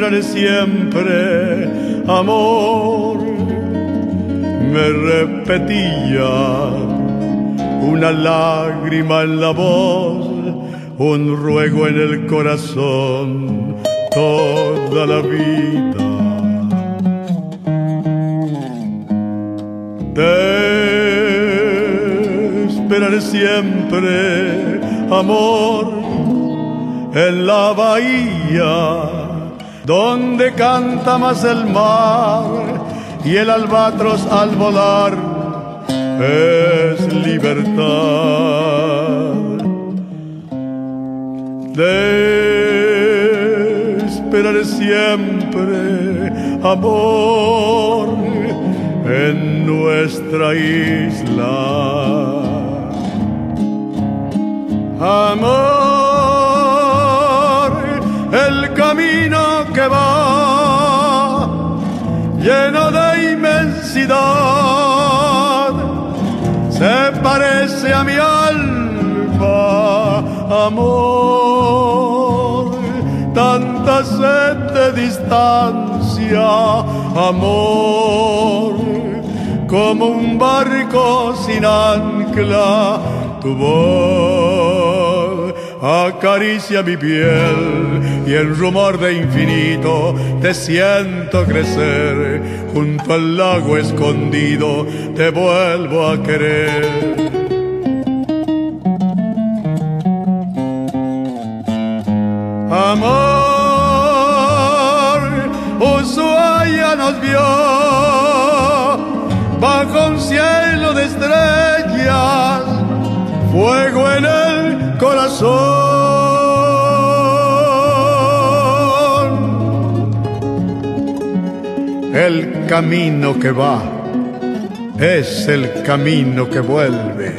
esperaré siempre, amor, me repetía una lágrima en la voz, un ruego en el corazón, toda la vida. Te esperaré siempre, amor, en la bahía, donde canta más el mar y el albatros al volar es libertad. Te esperaré siempre, amor, en nuestra isla. Amor, el camino que va mi alma, amor, tanta sed de distancia, amor, como un barco sin ancla, tu voz acaricia mi piel y el rumor de infinito te siento crecer. Junto al lago escondido te vuelvo a querer bajo un cielo de estrellas fuego en el corazón. El camino que va es el camino que vuelve.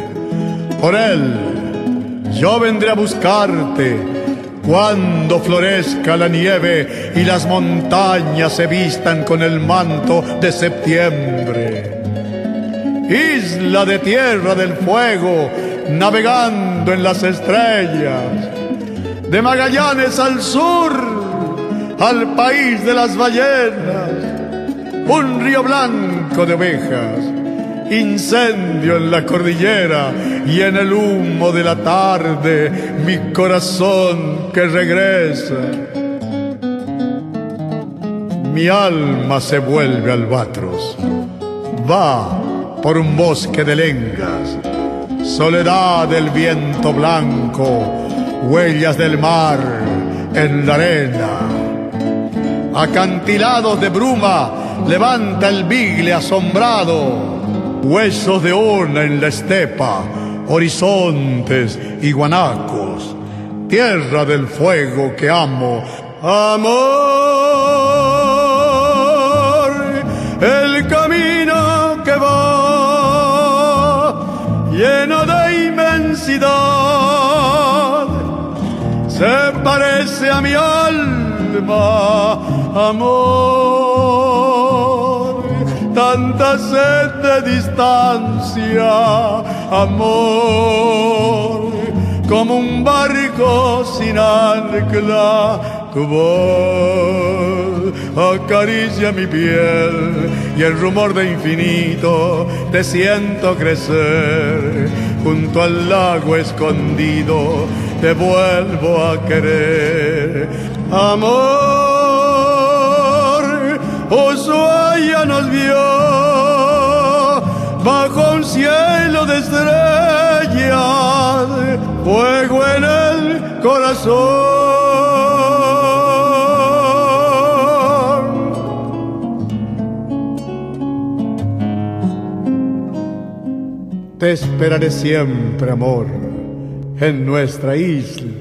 Por él yo vendré a buscarte cuando florezca la nieve y las montañas se vistan con el manto de septiembre. Isla de tierra del fuego, navegando en las estrellas, de Magallanes al sur, al país de las ballenas, un río blanco de ovejas, incendio en la cordillera y en el humo de la tarde, mi corazón que regresa. Mi alma se vuelve albatros, va por un bosque de lengas soledad del viento blanco, huellas del mar en la arena. Acantilados de bruma, levanta el bigle asombrado, huesos de horna en la estepa, horizontes y guanacos, tierra del fuego que amo, amor, se parece a mi alma, amor, tanta sed de distancia, amor, como un barco sin ancla, tu voz acaricia mi piel y el rumor de infinito te siento crecer. Junto al lago escondido te vuelvo a querer. Amor, Ushuaia nos vio bajo un cielo de estrellas, fuego en el corazón. Te esperaré siempre, amor, en nuestra isla